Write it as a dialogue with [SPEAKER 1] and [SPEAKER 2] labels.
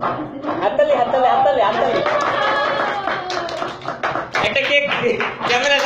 [SPEAKER 1] ಹತ್ತಲ್ಲಿ
[SPEAKER 2] ಹತ್ತಲ್ಲಿ ಹತ್ತಲ್ಲಿ ಹತ್ತಲ್ಲಿ ಎಟಕ್ಕೆ camera